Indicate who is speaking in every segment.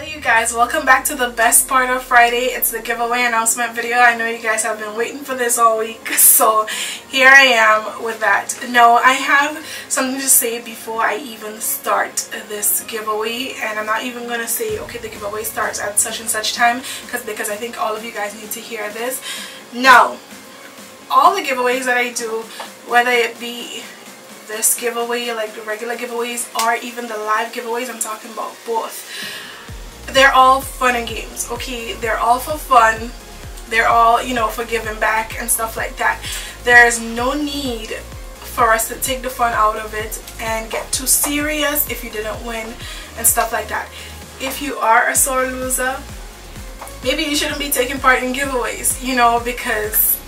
Speaker 1: Hello you guys, welcome back to the best part of Friday. It's the giveaway announcement video. I know you guys have been waiting for this all week, so here I am with that. No, I have something to say before I even start this giveaway, and I'm not even going to say, okay, the giveaway starts at such and such time, because because I think all of you guys need to hear this. No, all the giveaways that I do, whether it be this giveaway, like the regular giveaways, or even the live giveaways, I'm talking about both they're all fun and games okay? They're all for fun. They're all you know for giving back and stuff like that. There's no need for us to take the fun out of it and get too serious if you didn't win and stuff like that. If you are a sore loser maybe you shouldn't be taking part in giveaways you know because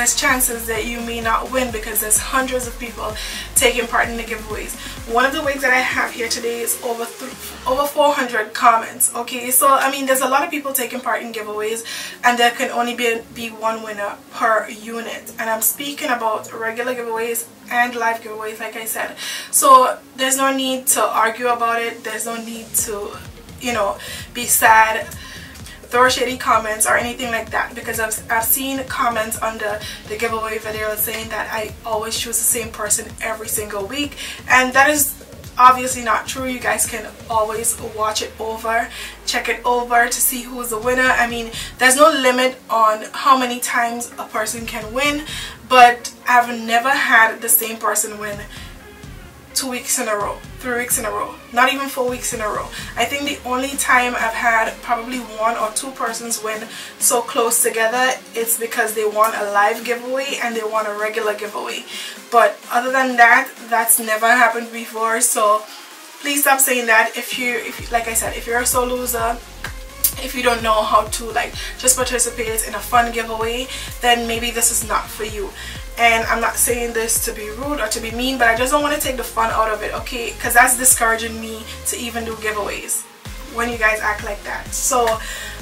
Speaker 1: there's chances that you may not win because there's hundreds of people taking part in the giveaways. One of the wigs that I have here today is over over 400 comments. Okay, so I mean there's a lot of people taking part in giveaways and there can only be, be one winner per unit. And I'm speaking about regular giveaways and live giveaways like I said. So there's no need to argue about it. There's no need to, you know, be sad throw shady comments or anything like that because I've, I've seen comments under the giveaway video saying that I always choose the same person every single week. And that is obviously not true. You guys can always watch it over check it over to see who's the winner. I mean there's no limit on how many times a person can win but I've never had the same person win two weeks in a row, three weeks in a row, not even four weeks in a row. I think the only time I've had probably one or two persons win so close together, it's because they won a live giveaway and they won a regular giveaway. But other than that, that's never happened before. So please stop saying that. If you, if like I said, if you're a solo loser, if you don't know how to like just participate in a fun giveaway then maybe this is not for you. And I'm not saying this to be rude or to be mean but I just don't want to take the fun out of it okay? Because that's discouraging me to even do giveaways when you guys act like that. So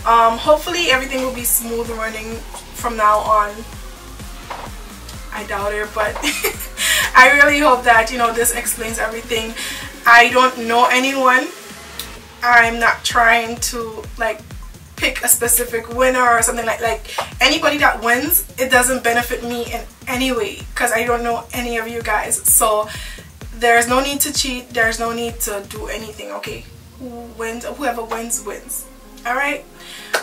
Speaker 1: um, hopefully everything will be smooth running from now on. I doubt it but I really hope that you know this explains everything. I don't know anyone I'm not trying to like pick a specific winner or something like like anybody that wins it doesn't benefit me in any way because I don't know any of you guys. So there's no need to cheat there's no need to do anything okay? Who wins whoever wins wins all right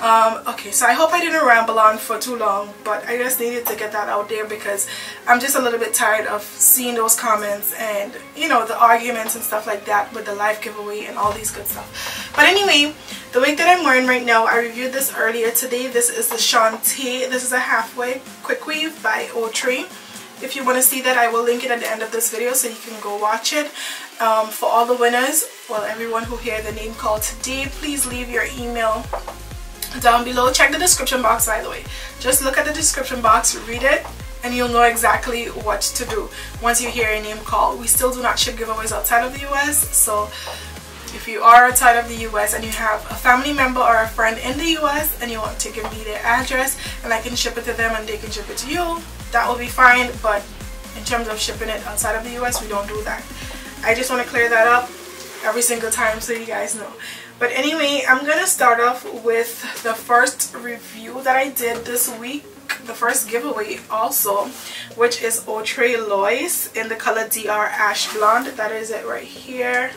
Speaker 1: um, okay so I hope I didn't ramble on for too long but I just needed to get that out there because I'm just a little bit tired of seeing those comments and you know the arguments and stuff like that with the live giveaway and all these good stuff. But anyway the wig that I'm wearing right now I reviewed this earlier today. This is the Shantae. This is a halfway quick weave by Outre if you want to see that I will link it at the end of this video so you can go watch it um, for all the winners well everyone who heard the name call today please leave your email down below. Check the description box by the way. Just look at the description box read it and you'll know exactly what to do. Once you hear a name call we still do not ship giveaways outside of the US so if you are outside of the US and you have a family member or a friend in the US and you want to give me their address and I can ship it to them and they can ship it to you that will be fine but in terms of shipping it outside of the US we don't do that. I just want to clear that up every single time so you guys know. But anyway I'm gonna start off with the first review that I did this week the first giveaway also which is Outre Lois in the color DR Ash Blonde. That is it right here.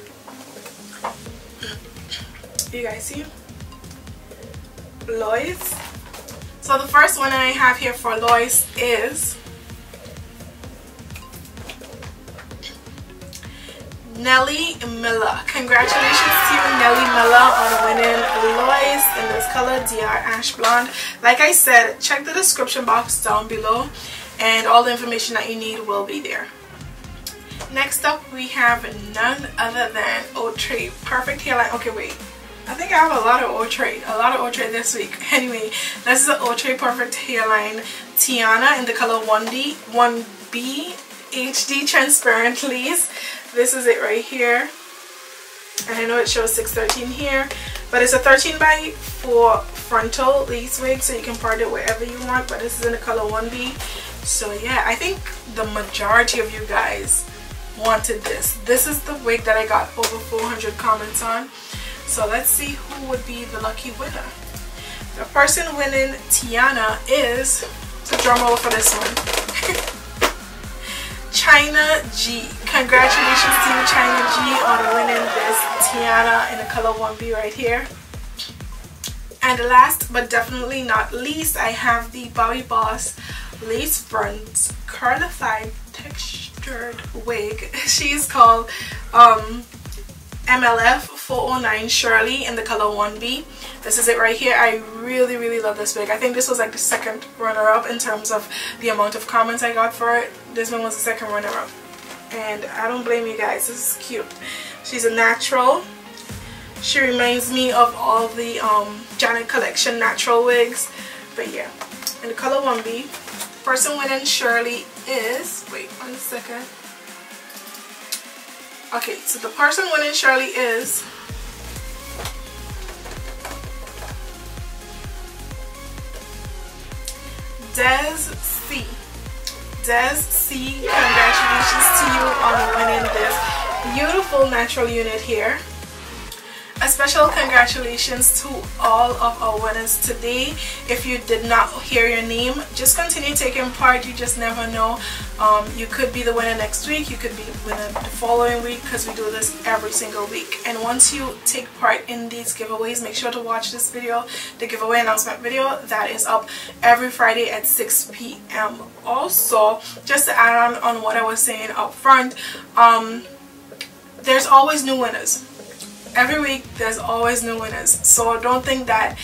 Speaker 1: You guys see? Lois. So the first one I have here for Lois is Nellie Miller. Congratulations to Nellie Miller on winning Lois in this color DR Ash Blonde. Like I said, check the description box down below and all the information that you need will be there. Next up we have none other than Outre Perfect Hairline. Okay wait, I think I have a lot of Outre, a lot of Outre this week. Anyway, this is the Outre Perfect Hairline Tiana in the color 1D, 1B HD Transparent Lace. This is it right here. And I know it shows 613 here, but it's a 13 by 4 frontal lace wig, so you can part it wherever you want, but this is in the color 1B. So yeah, I think the majority of you guys wanted this. This is the wig that I got over 400 comments on. So let's see who would be the lucky winner. The person winning Tiana is, so drum roll for this one. China G. Congratulations to you China G on winning this Tiana in the color 1B right here. And last but definitely not least, I have the Bobbi Boss Lace Front Curlified Textured Wig. She's called um, MLF 409 Shirley in the color 1B. This is it right here. I really, really love this wig. I think this was like the second runner-up in terms of the amount of comments I got for it. This one was the second runner-up. And I don't blame you guys. This is cute. She's a natural. She reminds me of all the um, Janet Collection natural wigs. But yeah, and the color 1B. Person winning Shirley is, wait one second. Okay, so the person winning Shirley is Des Des C, congratulations to you on winning this beautiful natural unit here. Special congratulations to all of our winners today. If you did not hear your name, just continue taking part. You just never know. Um, you could be the winner next week. You could be the winner the following week because we do this every single week. And once you take part in these giveaways, make sure to watch this video, the giveaway announcement video that is up every Friday at 6 p.m. Also, just to add on on what I was saying up front, um, there's always new winners every week there's always new winners. So don't think that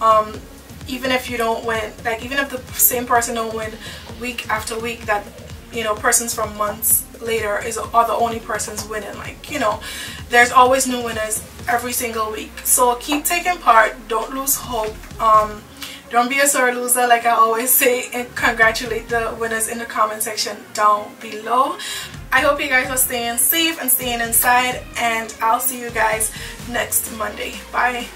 Speaker 1: um, even if you don't win like even if the same person don't win week after week that you know persons from months later is are the only persons winning. Like you know there's always new winners every single week. So keep taking part. Don't lose hope. Um, don't be a sore loser like I always say and congratulate the winners in the comment section down below I hope you guys are staying safe and staying inside and I'll see you guys next Monday. Bye.